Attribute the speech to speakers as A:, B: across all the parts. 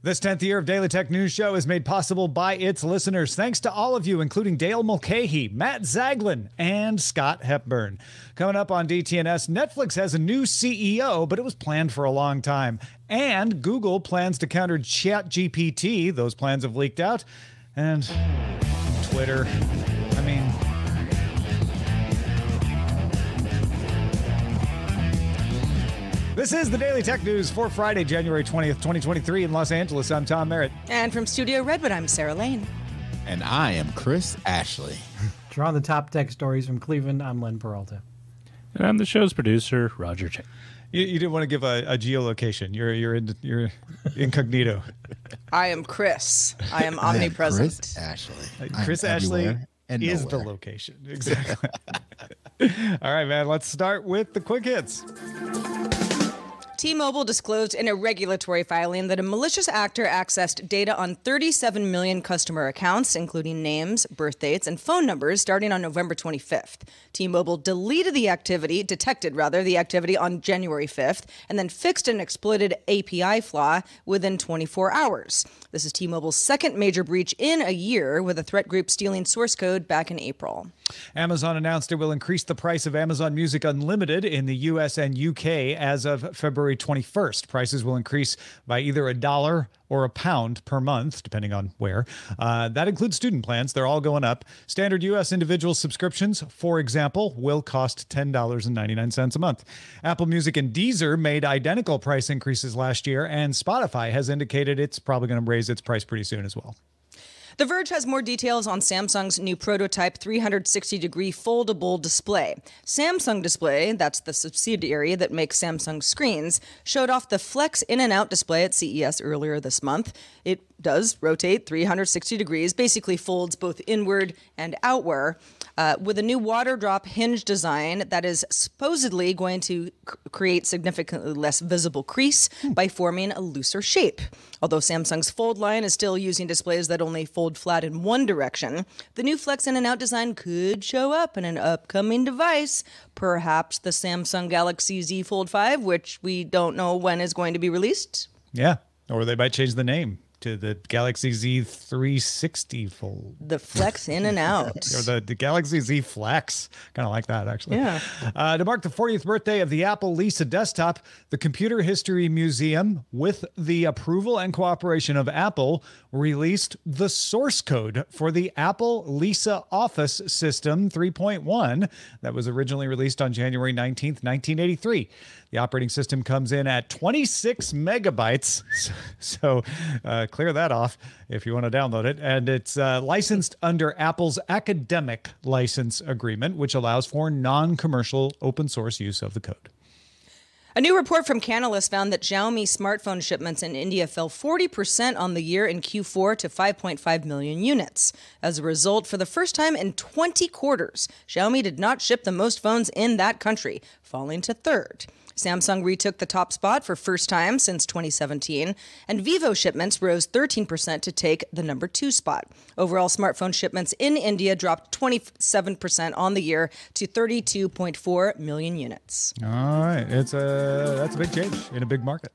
A: This 10th year of Daily Tech News Show is made possible by its listeners. Thanks to all of you, including Dale Mulcahy, Matt Zaglin, and Scott Hepburn. Coming up on DTNS, Netflix has a new CEO, but it was planned for a long time. And Google plans to counter ChatGPT. Those plans have leaked out. And Twitter. I mean, This is the Daily Tech News for Friday, January 20th, 2023 in Los Angeles. I'm Tom Merritt.
B: And from Studio Redwood, I'm Sarah Lane.
C: And I am Chris Ashley.
D: Drawing the top tech stories from Cleveland, I'm Len Peralta.
E: And I'm the show's producer, Roger Chang.
A: You, you didn't want to give a, a geolocation. You're you're in, you're incognito.
B: I am Chris. I am omnipresent.
C: Chris Ashley.
A: Uh, Chris
C: I'm
A: Ashley
C: everywhere and
A: is the location. Exactly. All right, man. Let's start with the quick hits.
B: T-Mobile disclosed in a regulatory filing that a malicious actor accessed data on 37 million customer accounts, including names, birth dates, and phone numbers, starting on November 25th. T-Mobile deleted the activity, detected rather, the activity on January 5th, and then fixed an exploited API flaw within 24 hours. This is T-Mobile's second major breach in a year, with a threat group stealing source code back in April.
A: Amazon announced it will increase the price of Amazon Music Unlimited in the US and UK as of February 21st. Prices will increase by either a dollar or a pound per month, depending on where. Uh, that includes student plans. They're all going up. Standard US individual subscriptions, for example, will cost $10.99 a month. Apple Music and Deezer made identical price increases last year, and Spotify has indicated it's probably going to raise its price pretty soon as well.
B: The Verge has more details on Samsung's new prototype 360 degree foldable display. Samsung Display, that's the subsidiary that makes Samsung screens, showed off the Flex in and out display at CES earlier this month. It does rotate 360 degrees, basically folds both inward and outward. Uh, with a new water drop hinge design that is supposedly going to c- create significantly less visible crease by forming a looser shape. Although Samsung's Fold line is still using displays that only fold flat in one direction, the new flex in and out design could show up in an upcoming device, perhaps the Samsung Galaxy Z Fold 5, which we don't know when is going to be released.
A: Yeah. Or they might change the name to the Galaxy Z 360 Fold.
B: The flex in and out.
A: or the, the Galaxy Z Flex. Kind of like that, actually.
B: Yeah.
A: Uh, to mark the 40th birthday of the Apple Lisa desktop, the Computer History Museum, with the approval and cooperation of Apple, released the source code for the Apple Lisa Office System 3.1 that was originally released on January 19th, 1983. The operating system comes in at 26 megabytes. So uh, clear that off if you want to download it. And it's uh, licensed under Apple's academic license agreement, which allows for non commercial open source use of the code.
B: A new report from Canalys found that Xiaomi smartphone shipments in India fell 40% on the year in Q4 to 5.5 million units. As a result, for the first time in 20 quarters, Xiaomi did not ship the most phones in that country, falling to third. Samsung retook the top spot for first time since 2017, and Vivo shipments rose 13% to take the number 2 spot. Overall smartphone shipments in India dropped 27% on the year to 32.4 million units.
A: All right. It's a that's a big change in a big market.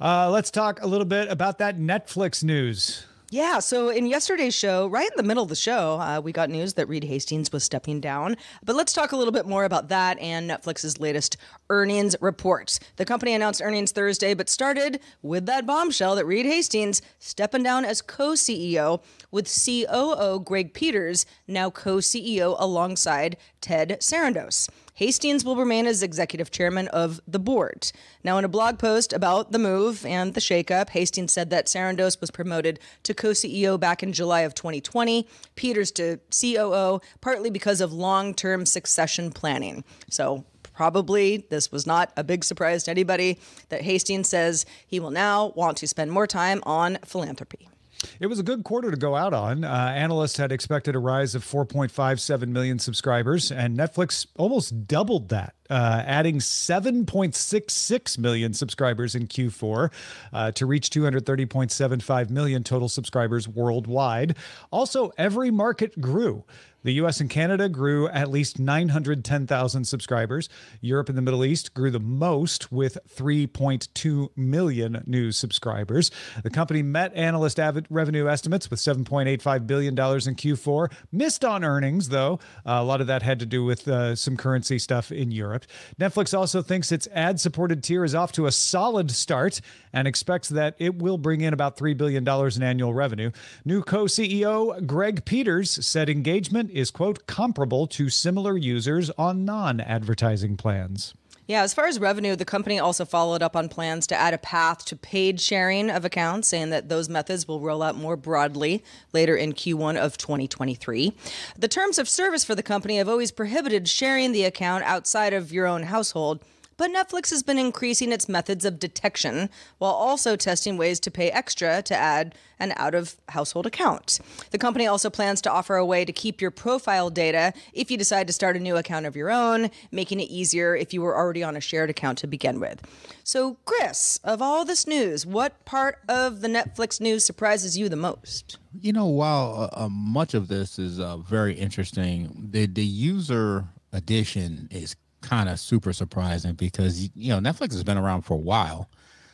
A: Uh, let's talk a little bit about that Netflix news.
B: Yeah, so in yesterday's show, right in the middle of the show, uh, we got news that Reed Hastings was stepping down. But let's talk a little bit more about that and Netflix's latest earnings report. The company announced earnings Thursday, but started with that bombshell that Reed Hastings stepping down as co CEO, with COO Greg Peters now co CEO alongside Ted Sarandos. Hastings will remain as executive chairman of the board. Now, in a blog post about the move and the shakeup, Hastings said that Sarandos was promoted to co CEO back in July of 2020, Peters to COO, partly because of long term succession planning. So, Probably this was not a big surprise to anybody that Hastings says he will now want to spend more time on philanthropy.
A: It was a good quarter to go out on. Uh, analysts had expected a rise of 4.57 million subscribers, and Netflix almost doubled that. Uh, adding 7.66 million subscribers in Q4 uh, to reach 230.75 million total subscribers worldwide. Also, every market grew. The US and Canada grew at least 910,000 subscribers. Europe and the Middle East grew the most with 3.2 million new subscribers. The company met analyst revenue estimates with $7.85 billion in Q4. Missed on earnings, though. Uh, a lot of that had to do with uh, some currency stuff in Europe. Netflix also thinks its ad supported tier is off to a solid start and expects that it will bring in about $3 billion in annual revenue. New co CEO Greg Peters said engagement is, quote, comparable to similar users on non advertising plans.
B: Yeah, as far as revenue, the company also followed up on plans to add a path to paid sharing of accounts, saying that those methods will roll out more broadly later in Q1 of 2023. The terms of service for the company have always prohibited sharing the account outside of your own household. But Netflix has been increasing its methods of detection while also testing ways to pay extra to add an out of household account. The company also plans to offer a way to keep your profile data if you decide to start a new account of your own, making it easier if you were already on a shared account to begin with. So, Chris, of all this news, what part of the Netflix news surprises you the most?
C: You know, while uh, uh much of this is uh, very interesting, the the user addition is kind of super surprising because you know Netflix has been around for a while,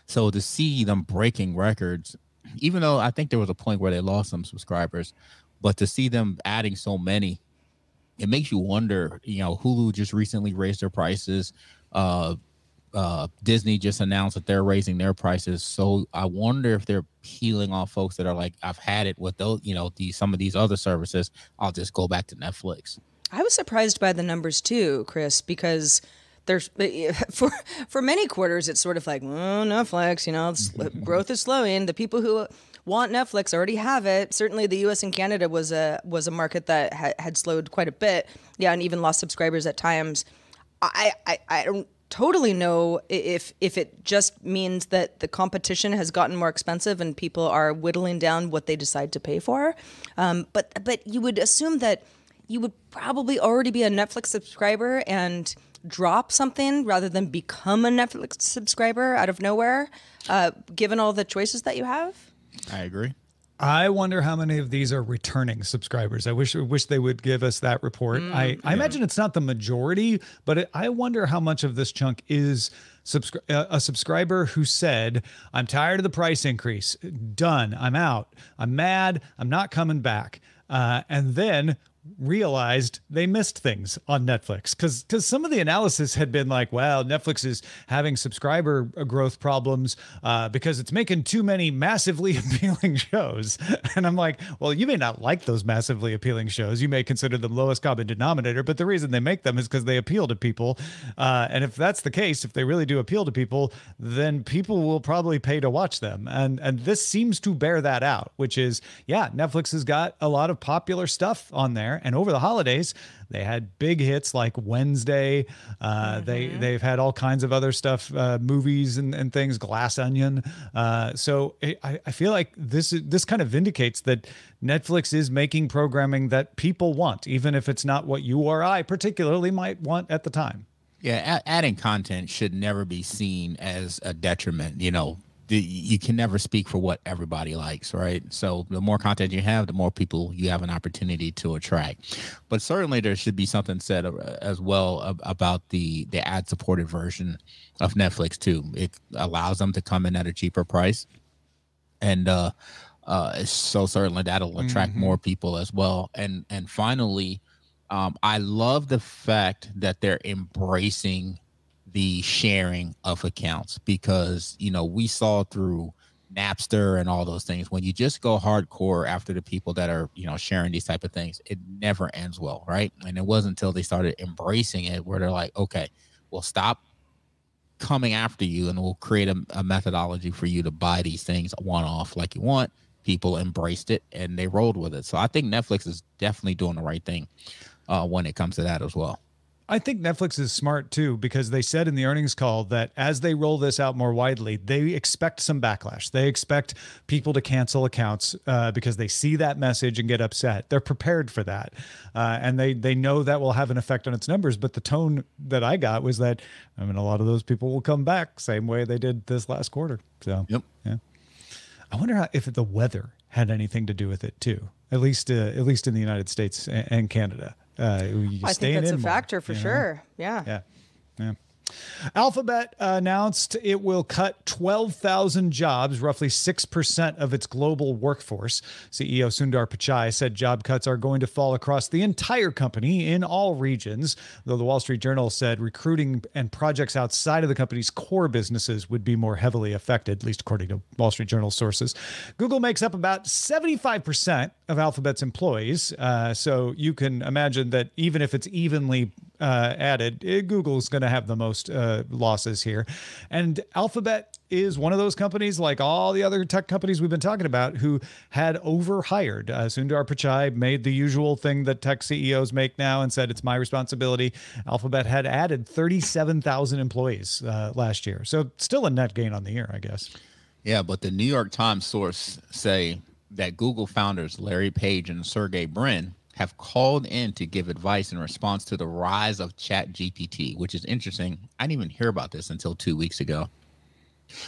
C: so to see them breaking records, even though I think there was a point where they lost some subscribers, but to see them adding so many, it makes you wonder. You know, Hulu just recently raised their prices. Uh, uh, Disney just announced that they're raising their prices. So I wonder if they're peeling off folks that are like, I've had it with those, you know, these some of these other services. I'll just go back to Netflix.
B: I was surprised by the numbers too, Chris, because there's for for many quarters it's sort of like oh, Netflix, you know, growth is slowing. The people who want Netflix already have it. Certainly, the U.S. and Canada was a was a market that ha- had slowed quite a bit. Yeah, and even lost subscribers at times. I, I I don't totally know if if it just means that the competition has gotten more expensive and people are whittling down what they decide to pay for. Um, but but you would assume that you would probably already be a Netflix subscriber and drop something rather than become a Netflix subscriber out of nowhere, uh, given all the choices that you have.
C: I agree.
A: I wonder how many of these are returning subscribers. I wish wish they would give us that report. Mm, I, I imagine it's not the majority, but it, I wonder how much of this chunk is subscri- a subscriber who said, "I'm tired of the price increase. Done. I'm out. I'm mad. I'm not coming back." Uh, and then realized they missed things on Netflix. Because because some of the analysis had been like, well, Netflix is having subscriber growth problems uh, because it's making too many massively appealing shows, and I'm like, well, you may not like those massively appealing shows, you may consider them lowest common denominator, but the reason they make them is because they appeal to people, uh, and if that's the case, if they really do appeal to people, then people will probably pay to watch them, and and this seems to bear that out, which is yeah, Netflix has got a lot of popular stuff on there and over the holidays, they had big hits like Wednesday. Uh, mm-hmm. They they've had all kinds of other stuff, uh, movies and, and things, Glass Onion. Uh, so it, I, I feel like this this kind of vindicates that Netflix is making programming that people want, even if it's not what you or I particularly might want at the time.
C: Yeah, adding content should never be seen as a detriment. You know, you can never speak for what everybody likes, right? So the more content you have, the more people you have an opportunity to attract. But certainly there should be something said uh, as well about the the ad supported version of Netflix too. It allows them to come in at a cheaper price, and uh, uh, so certainly that'll attract mm-hmm. more people as well. And and finally, um, I love the fact that they're embracing the sharing of accounts because you know we saw through Napster and all those things. When you just go hardcore after the people that are you know sharing these type of things it never ends well right? And it wasn't until they started embracing it where they're like okay we'll stop coming after you and we'll create a, a methodology for you to buy these things one off like you want. People embraced it and they rolled with it. So i think netflix is definitely doing the right thing uh, when it comes to that as well
A: I think Netflix is smart too because they said in the earnings call that as they roll this out more widely, they expect some backlash. They expect people to cancel accounts uh, because they see that message and get upset. They're prepared for that, uh, and they they know that will have an effect on its numbers. But the tone that I got was that I mean a lot of those people will come back same way they did this last quarter. So
C: Yep.
A: yeah. I wonder how, if the weather had anything to do with it too. At least, uh, at least in the United States and, and Canada. Uh, you
B: I think that's a factor for
A: you know?
B: sure. Yeah.
A: Yeah. Yeah. Alphabet announced it will cut 12,000 jobs, roughly 6% of its global workforce. CEO Sundar Pichai said job cuts are going to fall across the entire company in all regions, though the Wall Street Journal said recruiting and projects outside of the company's core businesses would be more heavily affected, at least according to Wall Street Journal sources. Google makes up about 75% of Alphabet's employees, uh, so you can imagine that even if it's evenly uh, added, eh, Google's going to have the most uh, losses here. And Alphabet is one of those companies, like all the other tech companies we've been talking about, who had overhired. Uh, Sundar Pichai made the usual thing that tech CEOs make now and said, it's my responsibility. Alphabet had added 37,000 employees uh, last year. So still a net gain on the year, I guess.
C: Yeah, but the New York Times source say that Google founders Larry Page and Sergey Brin have called in to give advice in response to the rise of Chat GPT, which is interesting. I didn't even hear about this until two weeks ago.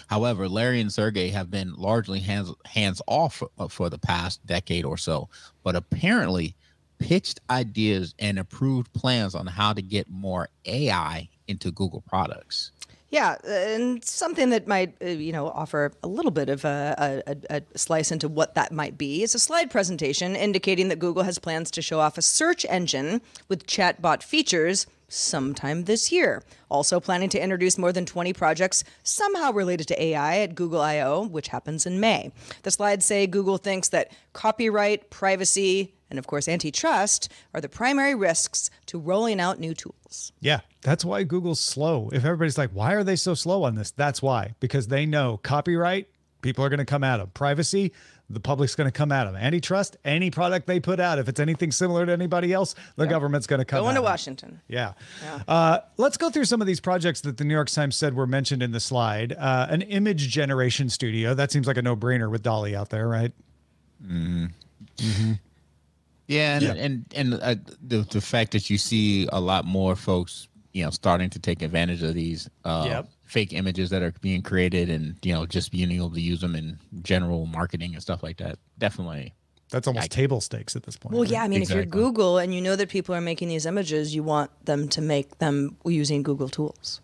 C: However, Larry and Sergey have been largely hands hands off for, for the past decade or so, but apparently pitched ideas and approved plans on how to get more AI into Google products.
B: Yeah, and something that might, uh, you know, offer a little bit of a, a, a, slice into what that might be is a slide presentation indicating that Google has plans to show off a search engine with chatbot features sometime this year. Also planning to introduce more than 20 projects somehow related to AI at Google I/O, which happens in May. The slides say Google thinks that copyright, privacy, and of course antitrust are the primary risks to rolling out new tools.
A: Yeah, that's why Google's slow. If everybody's like, why are they so slow on this? That's why, because they know copyright, people are going to come at them. Privacy, the public's going to come at them. Antitrust, any product they put out, if it's anything similar to anybody else, the government's going to come
B: Going
A: at
B: to
A: 'em.
B: Washington.
A: Yeah. Uh, let's go through some of these projects that the New York Times said were mentioned in the slide. Uh, an image generation studio. That seems like a no brainer with DALL-E out there, right?
C: Yeah, and
A: Yeah.
C: and, and uh, the the fact that you see a lot more folks, you know, starting to take advantage of these uh,
A: Yep.
C: fake images that are being created, and you know, just being able to use them in general marketing and stuff like that. Definitely.
A: That's almost table stakes at this point.
B: Well,
A: right?
B: yeah, I mean, if you're Google and you know that people are making these images, you want them to make them using Google tools.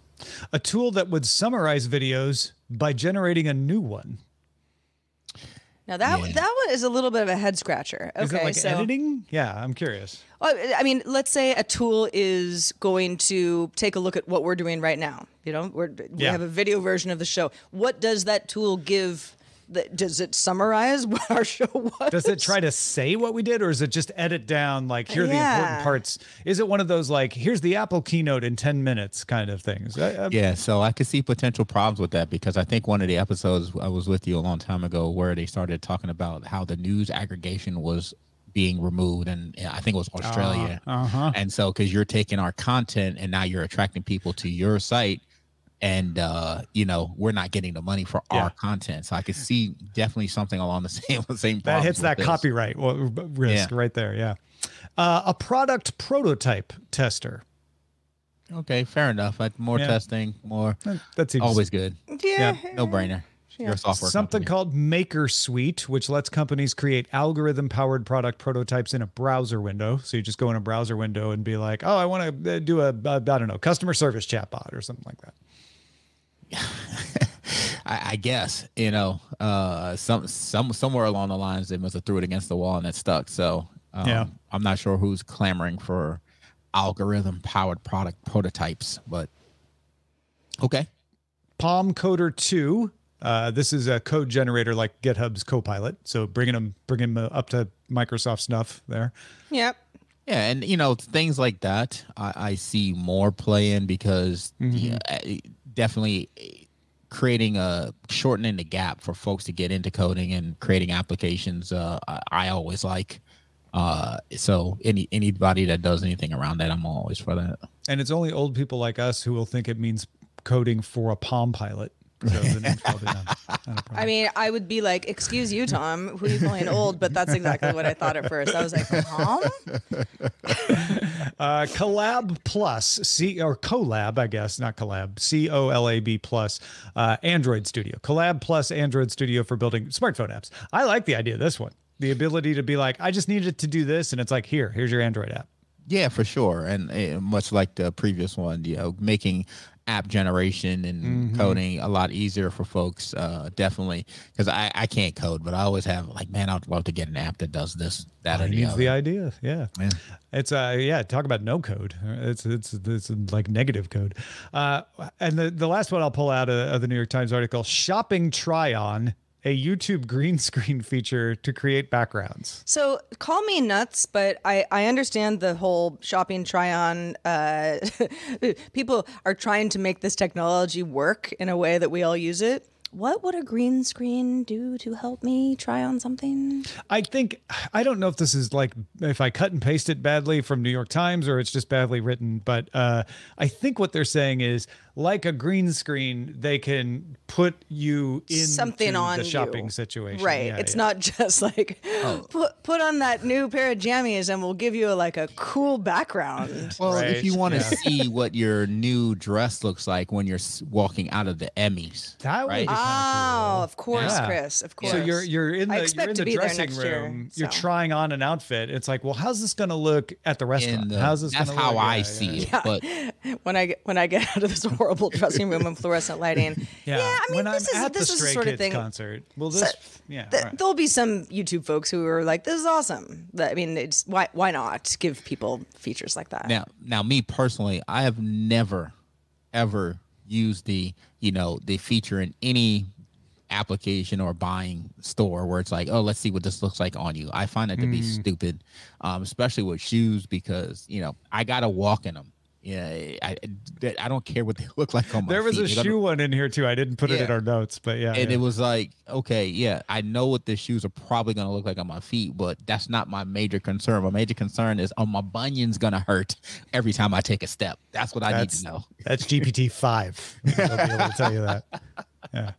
A: A tool that would summarize videos by generating a new one.
B: Now that
C: Yeah.
B: that one is a little bit of a head scratcher. Okay,
A: Is it like
B: so
A: editing? Yeah, I'm curious.
B: Well, I mean, let's say a tool is going to take a look at what we're doing right now. You know, we're, we have a video version of the show. What does that tool give? That, does it summarize what our show was?
A: Does it try to say what we did, or is it just edit down like here are the important parts? Is it one of those like here's the Apple keynote in ten minutes kind of things? I- I-
C: Yeah, so I could see potential problems with that because I think one of the episodes I was with you a long time ago where they started talking about how the news aggregation was being removed and I think it was Australia.
A: uh-huh.
C: And so cuz you're taking our content and now you're attracting people to your site and uh you know, we're not getting the money for
A: Yeah.
C: our content. So I could see definitely something along the same same
A: that hits that
C: this.
A: copyright risk
C: Yeah.
A: right there. Yeah. Uh, a product prototype tester.
C: Okay, fair enough. Like more
A: Yeah.
C: testing, more
A: That's
C: always good.
B: yeah,
C: No brainer. You're a software
A: something
C: company.
A: called Maker Suite, which lets companies create algorithm powered product prototypes in a browser window. So you just go in a browser window and be like, oh, I want to do a, uh, don't know, customer service chatbot or something like that.
C: I, I guess you know, uh, some some somewhere along the lines they must have threw it against the wall and it stuck. So um,
A: Yeah.
C: I'm not sure who's clamoring for algorithm powered product prototypes, but okay.
A: Palm Coder 2. Uh, this is a code generator like GitHub's Copilot. So bringing them, bringing them up to Microsoft snuff there.
B: Yep.
C: Yeah, and you know things like that, I, I see more play in because yeah, eh, definitely eh, creating a shortening the gap for folks to get into coding and creating applications. Uh, I, I always like. Uh, so any anybody that does anything around that, I'm always for that.
A: And it's only old people like us who will think it means coding for a Palm Pilot. So the name's probably not, not.
B: I mean, I would be like, "Excuse you, Tom. Who are you calling old?" But that's exactly what I thought at first. I was like, "Tom."
A: Uh, Collab Plus, C or Colab, I guess, not Collab, C O L A B Plus, uh, Android Studio. Collab Plus Android Studio for building smartphone apps. I like the idea of this one. The ability to be like, I just needed to do this, and it's like, here, here's your Android app.
C: Yeah, for sure. And uh, much like the previous one, you know, making app generation and
A: Mm-hmm.
C: coding a lot easier for folks. Uh, definitely, because I, I can't code, but I always have like, man, I'd love to get an app that does this, that, or
A: He
C: the other.
A: the idea. Yeah.
C: Yeah.
A: It's uh yeah, talk about no code. It's it's it's like negative code. Uh and the the last one I'll pull out of, of the New York Times article, shopping try on a YouTube green screen feature to create backgrounds.
B: So call me nuts, but I, I understand the whole shopping try on. Uh, people are trying to make this technology work in a way that we all use it. What would a green screen do to help me try on something?
A: I think I don't know if this is like if I cut and paste it badly from New York Times or it's just badly written, but uh, I think what they're saying is like a green screen, they can put you in
B: Something on
A: the shopping
B: you.
A: situation.
B: Right.
A: Yeah,
B: it's
A: yeah.
B: not just like put put on that new pair of jammies and we'll give you like a cool background.
C: Well,
A: Right,
C: if you want to
A: yeah.
C: see what your new dress looks like when you're walking out of the Emmys,
A: That would be kinda
B: Oh,
A: cool.
B: of course,
A: Yeah.
B: Chris. Of course.
A: So you're you're in the you're in the dressing
B: next year,
A: room. You're trying on an outfit. It's like, well, how's this going to look at the restaurant?
C: And uh,
A: how's this?
C: that's
A: gonna
C: how
A: look?
C: I
A: Yeah,
C: see
A: yeah.
C: it. But
B: when I get when I get out of this horrible dressing room and fluorescent lighting.
A: Yeah.
B: I mean
A: when
B: this
A: I'm
B: is
A: at
B: this
A: the
B: is the
A: Stray
B: sort of thing.
A: concert, well,
B: So,
A: this, yeah,
B: th-
A: all right.
B: There'll be some YouTube folks who are like, "This is awesome." That- I mean, it's why why not give people features like that?
C: Now, now, me personally, I have never, ever used the, you know, the feature in any application or buying store where it's like, oh, let's see what this looks like on you. I find that to be
A: Mm.
C: stupid, um, especially with shoes because you know I gotta walk in them. Yeah, I, I, don't care what they look like on my feet.
A: There was
C: feet.
A: a shoe one in here too. I didn't put it in our notes, but yeah.
C: and
A: yeah.
C: it was like, okay, yeah, I know what the shoes are probably gonna look like on my feet, but that's not my major concern. My major concern is, oh, my bunion's gonna hurt every time I take a step. That's what I need to know.
A: That's GPT five. They'll be able to tell you that. Yeah.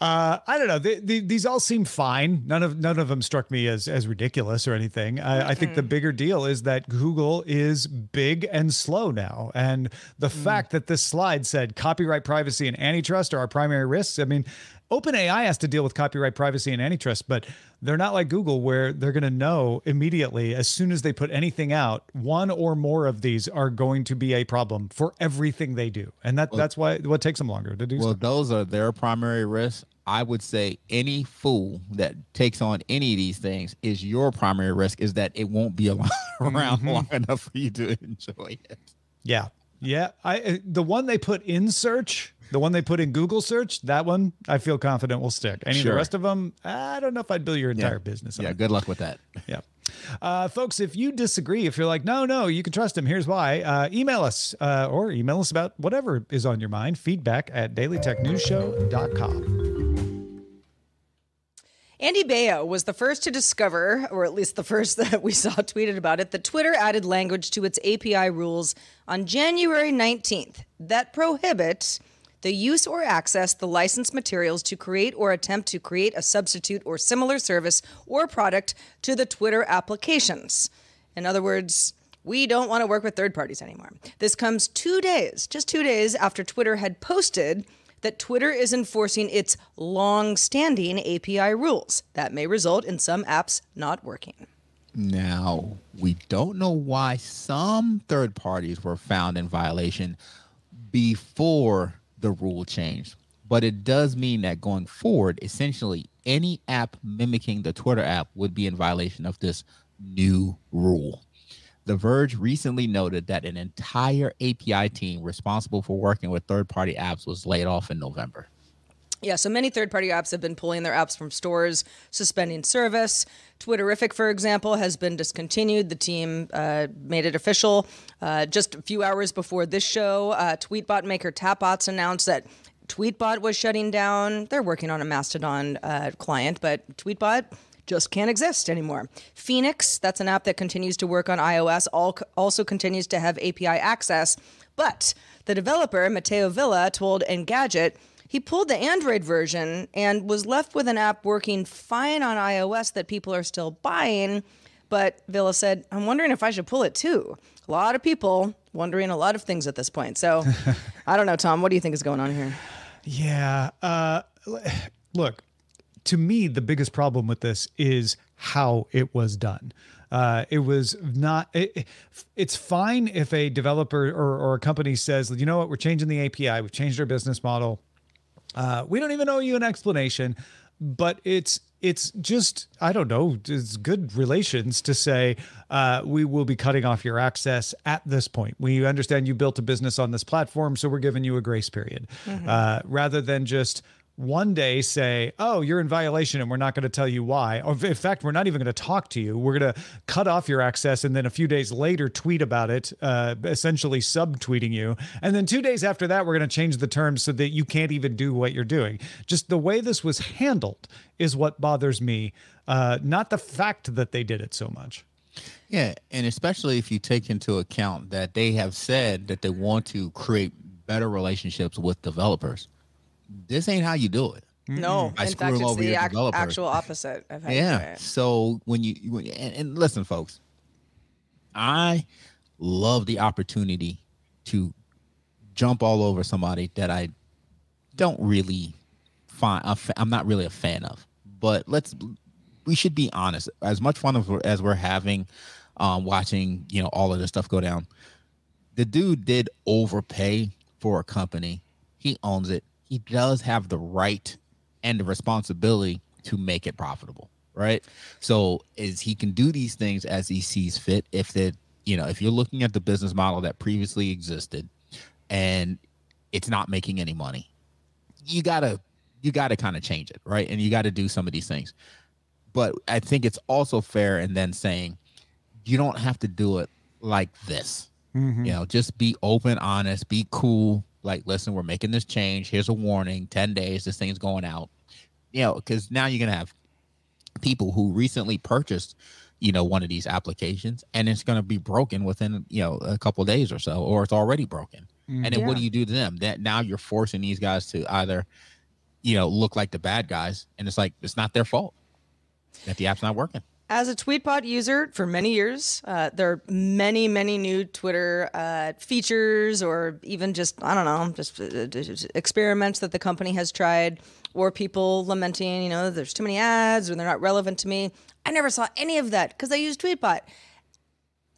A: Uh, I don't know. They, they, these all seem fine. None of none of them struck me as as ridiculous or anything. I, I think the bigger deal is that Google is big and slow now, and the fact that this slide said copyright, privacy, and antitrust are our primary risks. I mean, OpenAI has to deal with copyright, privacy, and antitrust, but they're not like Google where they're going to know immediately as soon as they put anything out. One or more of these are going to be a problem for everything they do, and that that's why what takes them longer to do.
C: Well, those are their primary risks. I would say any fool that takes on any of these things is your primary risk is that it won't be around
A: Mm-hmm.
C: long enough for you to enjoy it.
A: Yeah. Yeah. I uh, the one they put in search, the one they put in Google search, that one I feel confident will stick. Any of the rest of them, I don't know if I'd build your entire business on.
C: Yeah, good luck with that.
A: Yeah. Uh, folks, if you disagree, if you're like, no, no, you can trust him, here's why, uh, email us uh, or email us about whatever is on your mind. Feedback at dailytechnewsshow.com.
B: Andy Baio was the first to discover, or at least the first that we saw tweeted about it, that Twitter added language to its API rules on January 19th that prohibit the use or access the licensed materials to create or attempt to create a substitute or similar service or product to the Twitter applications. In other words, we don't want to work with third parties anymore. This comes two days, just two days after Twitter had posted that Twitter is enforcing its long standing API rules. That may result in some apps not working.
C: Now, we don't know why some third parties were found in violation before the rule changed, but it does mean that going forward, essentially any app mimicking the Twitter app would be in violation of this new rule. The Verge recently noted that an entire API team responsible for working with third party apps was laid off in November.
B: Yeah, so many third party apps have been pulling their apps from stores, suspending service. Twitterrific, for example, has been discontinued. The team uh, made it official. Uh, just a few hours before this show, uh, Tweetbot maker Tapbots announced that Tweetbot was shutting down. They're working on a Mastodon uh, client, but Tweetbot just can't exist anymore. Phoenix, that's an app that continues to work on iOS, also continues to have API access. But the developer, Matteo Villa, told Engadget he pulled the Android version and was left with an app working fine on iOS that people are still buying. But Villa said, I'm wondering if I should pull it too. A lot of people wondering a lot of things at this point. So I don't know, Tom, what do you think is going on here?
A: Yeah. Uh, look, to me, the biggest problem with this is how it was done. Uh, it was not. It, it's fine if a developer or, or a company says, you know what, we're changing the API, we've changed our business model. Uh, we don't even owe you an explanation, but it's it's just I don't know. It's good relations to say uh, we will be cutting off your access at this point. We understand you built a business on this platform, so we're giving you a grace period, mm-hmm. uh, rather than just one day say, oh, you're in violation and we're not going to tell you why. Or in fact, we're not even going to talk to you. We're going to cut off your access and then a few days later tweet about it, uh, essentially subtweeting you. And then two days after that, we're going to change the terms so that you can't even do what you're doing. Just the way this was handled is what bothers me, uh, not the fact that they did it so much.
C: Yeah. And especially if you take into account that they have said that they want to create better relationships with developers this ain't how you do it.
B: No, I in fact, it's the ac- actual opposite of how
C: yeah. So when you when, and, and listen, folks, I love the opportunity to jump all over somebody that I don't really find I'm not really a fan of. But let's we should be honest. As much fun as we're having um, watching, you know, all of this stuff go down, the dude did overpay for a company. He owns it he does have the right and the responsibility to make it profitable, right? So is he can do these things as he sees fit. If that you know, if you're looking at the business model that previously existed and it's not making any money, you gotta you gotta kind of change it, right? And you got to do some of these things. But I think it's also fair and then saying you don't have to do it like this. Mm-hmm. You know, just be open, honest, be cool, like, listen, we're making this change. Here's a warning 10 days, this thing's going out. You know, because now you're going to have people who recently purchased, you know, one of these applications and it's going to be broken within, you know, a couple days or so, or it's already broken. Mm, and then yeah. what do you do to them? That now you're forcing these guys to either, you know, look like the bad guys. And it's like, it's not their fault that the app's not working.
B: As a Tweetbot user for many years, uh, there are many, many new Twitter uh, features or even just, I don't know, just, uh, just experiments that the company has tried or people lamenting, you know, there's too many ads or they're not relevant to me. I never saw any of that because I use Tweetbot.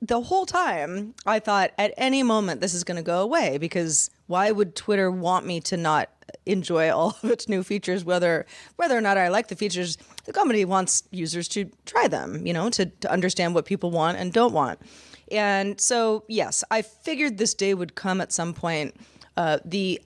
B: The whole time, I thought at any moment this is going to go away because why would Twitter want me to not enjoy all of its new features, whether whether or not I like the features. The company wants users to try them, you know, to, to understand what people want and don't want. And so, yes, I figured this day would come at some point. Uh, the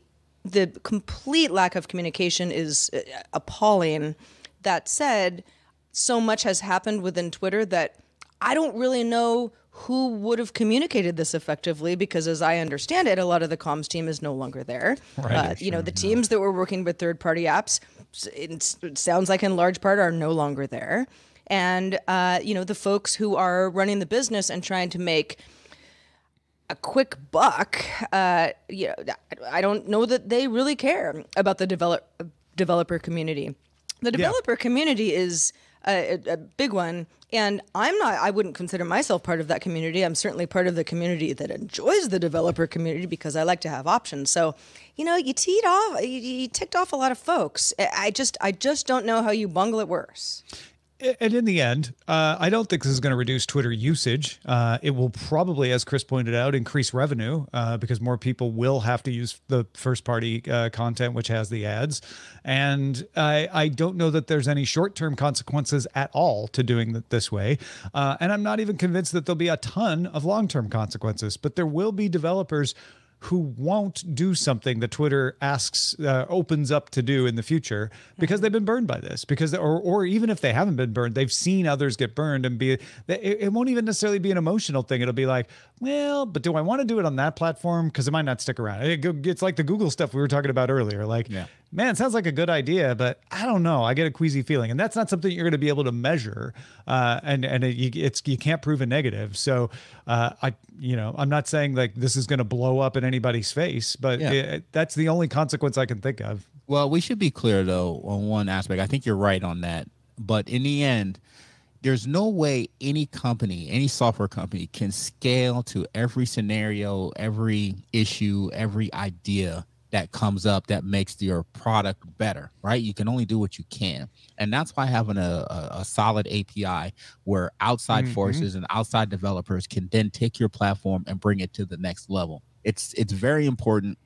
B: the complete lack of communication is uh, appalling. That said, so much has happened within Twitter that I don't really know who would have communicated this effectively because as i understand it a lot of the comms team is no longer there. Right, uh, you know the teams that were working with third party apps it sounds like in large part are no longer there. And uh, you know the folks who are running the business and trying to make a quick buck uh, you know, i don't know that they really care about the develop, developer community. The developer yeah. community is a, a, big one. And I'm not, I wouldn't consider myself part of that community. I'm certainly part of the community that enjoys the developer community because I like to have options. So, you know, you teed off, you, you ticked off a lot of folks. I just, I just don't know how you bungle it worse
A: and in the end, uh, I don't think this is going to reduce Twitter usage. Uh, it will probably, as Chris pointed out, increase revenue uh, because more people will have to use the first party uh, content, which has the ads. And I, I don't know that there's any short term consequences at all to doing it this way. Uh, and I'm not even convinced that there'll be a ton of long term consequences, but there will be developers who won't do something that Twitter asks, uh, opens up to do in the future because they've been burned by this. Because, or, or even if they haven't been burned, they've seen others get burned and be, it, it won't even necessarily be an emotional thing. It'll be like, well, but do I want to do it on that platform? Because it might not stick around. It's like the Google stuff we were talking about earlier. Like, yeah man, it sounds like a good idea, but I don't know. I get a queasy feeling, and that's not something you're going to be able to measure, uh, and and it, you, it's you can't prove a negative. So, uh, I you know I'm not saying like this is going to blow up in anybody's face, but yeah. it, that's the only consequence I can think of.
C: Well, we should be clear though on one aspect. I think you're right on that, but in the end. There's no way any company, any software company can scale to every scenario, every issue, every idea that comes up that makes your product better, right? You can only do what you can. And that's why having a, a, a solid API where outside mm-hmm. forces and outside developers can then take your platform and bring it to the next level. It's it's very important.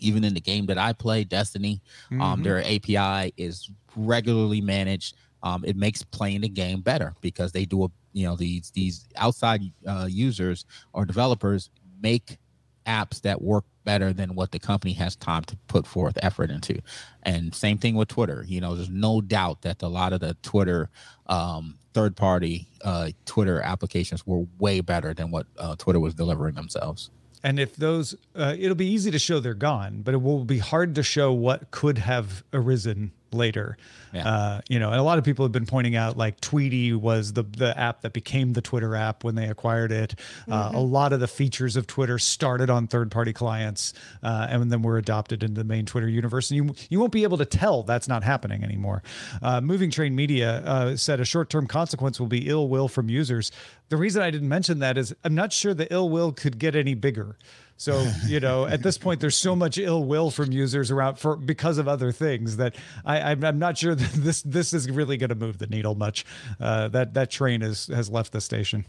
C: Even in the game that I play, Destiny, um, mm-hmm. um, their API is regularly managed. Um, it makes playing the game better because they do a you know these these outside uh, users or developers make apps that work better than what the company has time to put forth effort into. And same thing with Twitter. You know, there's no doubt that a lot of the Twitter um, third party uh, Twitter applications were way better than what uh, Twitter was delivering themselves.
A: And if those, uh, it'll be easy to show they're gone, but it will be hard to show what could have arisen later. Yeah. Uh, you know, and a lot of people have been pointing out like Tweetie was the the app that became the Twitter app when they acquired it. Uh, mm-hmm. a lot of the features of Twitter started on third party clients uh, and then were adopted into the main Twitter universe. And you you won't be able to tell that's not happening anymore. Uh, Moving Train Media uh, said a short term consequence will be ill will from users. The reason I didn't mention that is I'm not sure the ill will could get any bigger. So you know, at this point, there's so much ill will from users around for because of other things that I, I'm, not sure that this this is really going to move the needle much. Uh, that that train is has left the station.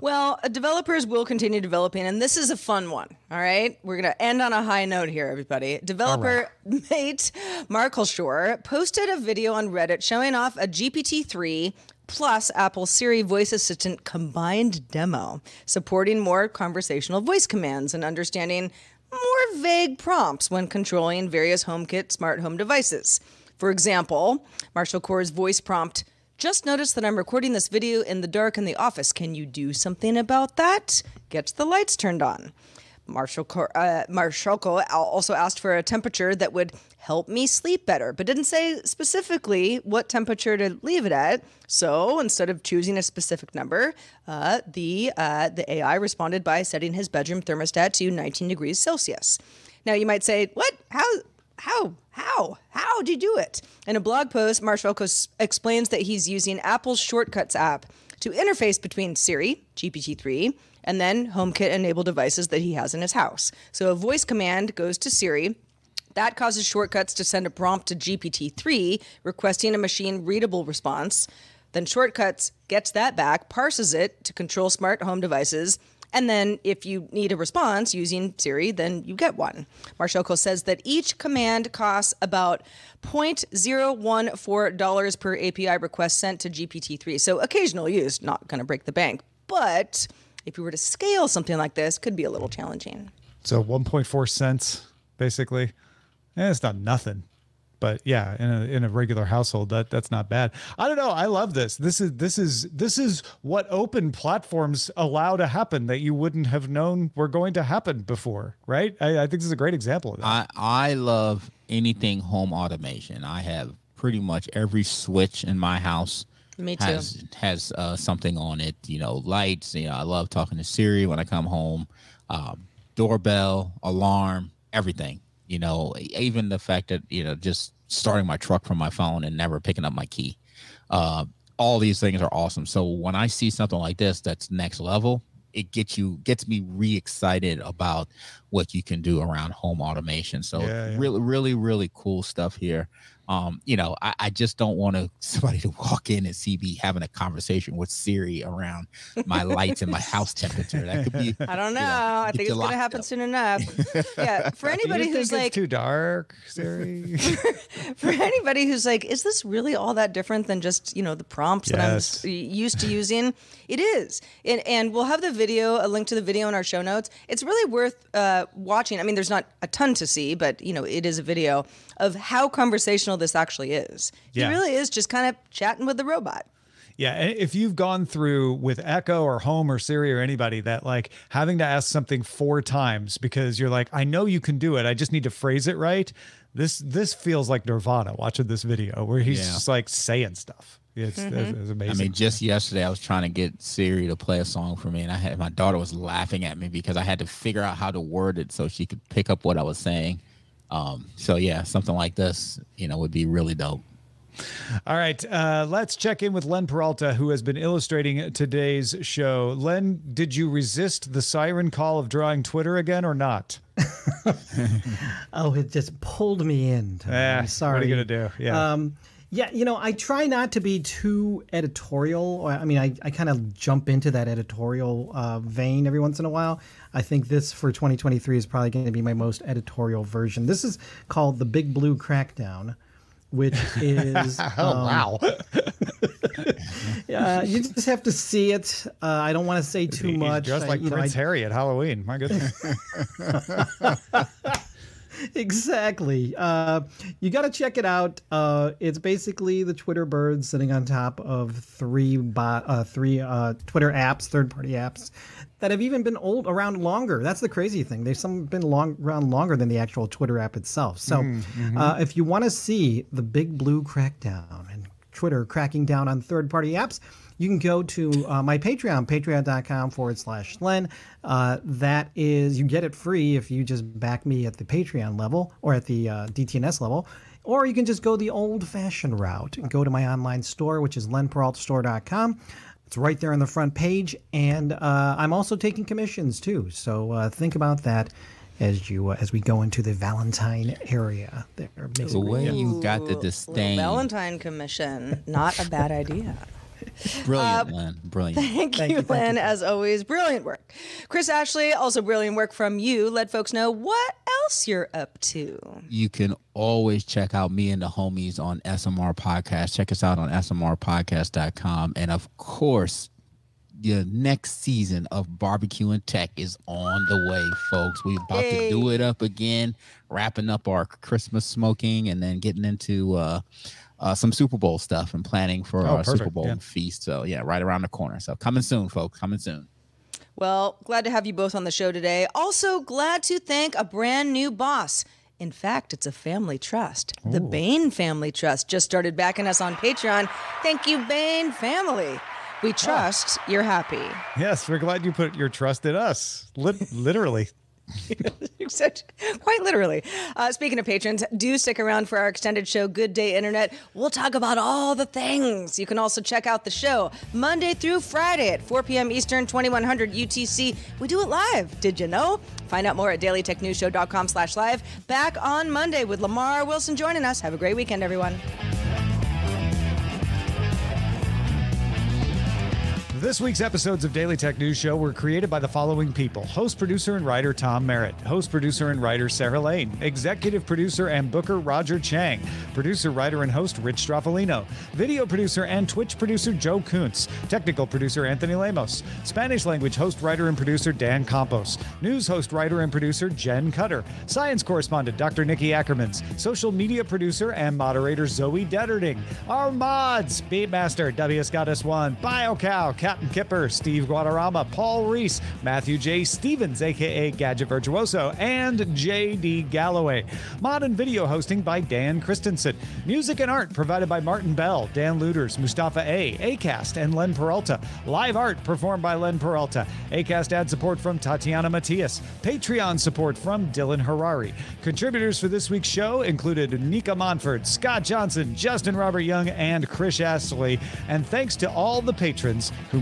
B: Well, uh, developers will continue developing, and this is a fun one. All right. We're going to end on a high note here, everybody. Developer right. Mate Marschalko posted a video on Reddit showing off a GPT 3 plus Apple Siri voice assistant combined demo, supporting more conversational voice commands and understanding more vague prompts when controlling various HomeKit smart home devices. For example, Marschalko's voice prompt just noticed that I'm recording this video in the dark in the office. Can you do something about that? Gets the lights turned on. Marshall, uh, also asked for a temperature that would help me sleep better, but didn't say specifically what temperature to leave it at. So instead of choosing a specific number, uh, the uh, the AI responded by setting his bedroom thermostat to 19 degrees Celsius. Now you might say, "What? How? How? How? How do you do it?" In a blog post, Marshall explains that he's using Apple's Shortcuts app to interface between Siri, GPT-3 and then HomeKit enabled devices that he has in his house. So a voice command goes to Siri. That causes shortcuts to send a prompt to GPT 3 requesting a machine readable response. Then Shortcuts gets that back, parses it to control smart home devices, and then if you need a response using Siri, then you get one. Marschalko says that each command costs about $0.014 per API request sent to GPT-3. So occasional use, not going to break the bank. But if you were to scale something like this, could be a little challenging.
A: So 1.4 cents, basically. Eh, it's not nothing. But yeah, in a in a regular household, that that's not bad. I don't know. I love this. This is this is this is what open platforms allow to happen that you wouldn't have known were going to happen before, right? I, I think this is a great example of that.
C: I, I love anything home automation. I have pretty much every switch in my house
B: me too.
C: Has has uh, something on it. You know, lights. You know, I love talking to Siri when I come home. Um, doorbell, alarm, everything. You know, even the fact that you know just starting my truck from my phone and never picking up my key. Uh, all these things are awesome. So when I see something like this that's next level, it gets you gets me re-excited about what you can do around home automation. So yeah, yeah. really, really, really cool stuff here. Um, you know, I, I just don't want to somebody to walk in and see me having a conversation with Siri around my lights and my house temperature. That could be.
B: I don't know.
C: you
B: I think it's going to happen
C: up.
B: soon enough. yeah. For anybody
A: think
B: who's
A: it's
B: like,
A: too dark, Siri?
B: for anybody who's like, is this really all that different than just you know the prompts that I'm used to using? It is, and, and we'll have the video, a link to the video in our show notes. It's really worth uh, watching. I mean, there's not a ton to see, but you know, it is a video of how conversational this actually is.
A: Yeah.
B: He really is just kind of chatting with the robot.
A: Yeah, if you've gone through with Echo or Home or Siri or anybody that like having to ask something four times because you're like, I know you can do it, I just need to phrase it right. This this feels like Nirvana watching this video where he's
C: Yeah.
A: just like saying stuff. It's,
B: Mm-hmm.
A: it's, it's amazing.
C: I mean, just yesterday I was trying to get Siri to play a song for me, and I had my daughter was laughing at me because I had to figure out how to word it so she could pick up what I was saying. Um, so yeah, something like this, you know, would be really dope.
A: All right, uh, let's check in with Len Peralta, who has been illustrating today's show. Len, did you resist the siren call of drawing Twitter again or not?
D: Oh, it just pulled me in. Tom.
A: Eh,
D: I'm sorry.
A: What are you gonna do? Yeah.
D: Um, yeah, you know, I try not to be too editorial. I mean, I, I kind of jump into that editorial uh, vein every once in a while. I think this for 2023 is probably going to be my most editorial version. This is called the Big Blue Crackdown, which is
A: oh wow.
D: uh, you just have to see it. Uh, I don't want to say too
A: He's
D: much.
A: Just
D: I-
A: like
D: know,
A: Prince
D: I-
A: Harry at Halloween. My goodness.
D: exactly. Uh, you got to check it out. Uh, it's basically the Twitter bird sitting on top of three bot, uh, three uh, Twitter apps, third-party apps that have even been old around longer. That's the crazy thing. They've some been long around longer than the actual Twitter app itself. So, uh, if you want to see the big blue crackdown and Twitter cracking down on third-party apps. You can go to uh, my Patreon, patreon.com forward slash Len. Uh, that is, you get it free if you just back me at the Patreon level or at the uh, DTNS level. Or you can just go the old fashioned route and go to my online store, which is lenperaltastore.com. It's right there on the front page. And uh, I'm also taking commissions too. So uh, think about that as you uh, as we go into the Valentine area there.
C: The
D: basically.
C: way you got the
B: Little
C: disdain,
B: Valentine Commission, not a bad idea.
C: brilliant, Len, brilliant.
B: Thank you, Len. As always, brilliant work. Chris Ashley, also brilliant work from you. Let folks know what else you're up to.
C: you can always check out me and the homies on SMR Podcast. Check us out on smrpodcast.com. And of course, the next season of Barbecue and Tech is on the way, folks. We're about to do it up again, wrapping up our Christmas smoking and then getting into uh, uh, some Super Bowl stuff and planning for
A: Oh,
C: our Super Bowl
A: yeah.
C: feast. So, yeah, right around the corner. So, coming soon, folks. Coming soon.
B: Well, glad to have you both on the show today. Also, glad to thank a brand new boss. In fact, it's a family trust. The Bain Family Trust just started backing us on Patreon. Thank you, Bain family. We trust you're happy.
A: yes, we're glad you put your trust in us. Lit- literally.
B: Quite literally. Uh, speaking of patrons, do stick around for our extended show, Good Day Internet. We'll talk about all the things. You can also check out the show Monday through Friday at 4 p.m. Eastern, 2100 UTC. We do it live. Did you know? Find out more at dailytechnewsshow.com slash live. Back on Monday with Lamar Wilson joining us. Have a great weekend, everyone.
A: This week's episodes of Daily Tech News Show were created by the following people. Host, producer, and writer Tom Merritt, host, producer, and writer Sarah Lane, executive producer and booker Roger Chang, producer, writer, and host Rich Stroffolino, video producer and Twitch producer Joe Kuntz, technical producer Anthony Lemos, Spanish language host, writer, and producer Dan Campos, news host, writer, and producer Jen Cutter, science correspondent Dr. Nikki Ackermans, social media producer and moderator Zoe Detterding, our mods, Beatmaster, W. Scottus One, BioCow, Captain Kipper, Steve Guadarrama, Paul Reese, Matthew J. Stevens, aka Gadget Virtuoso, and JD Galloway. Mod and video hosting by Dan Christensen. Music and art provided by Martin Bell, Dan Luders, Mustafa A, Acast, and Len Peralta. Live art performed by Len Peralta. Acast ad support from Tatiana Matias. Patreon support from Dylan Harari. Contributors for this week's show included Nika Monford, Scott Johnson, Justin Robert Young, and Chris Ashley. And thanks to all the patrons who